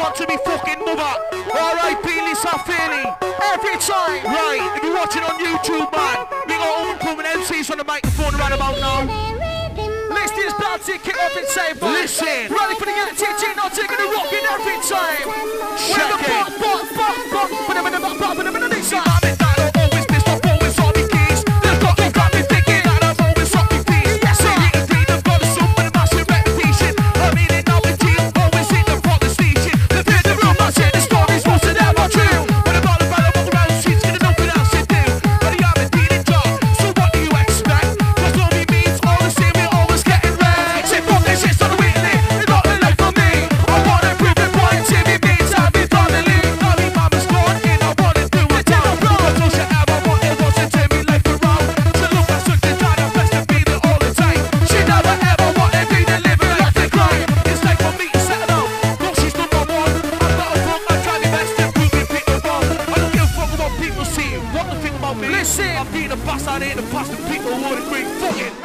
want to be fucking mother. R.I.P. Lisa feeling Every time. Right, if you're watching on YouTube, man, we got up-and-coming MCs on the microphone right about now. Let's do this party, kick off and save. Listen. Ready for the guillotine, not taking a rocking every time. Need the boss, I need the boss, the people wanna bring fucking.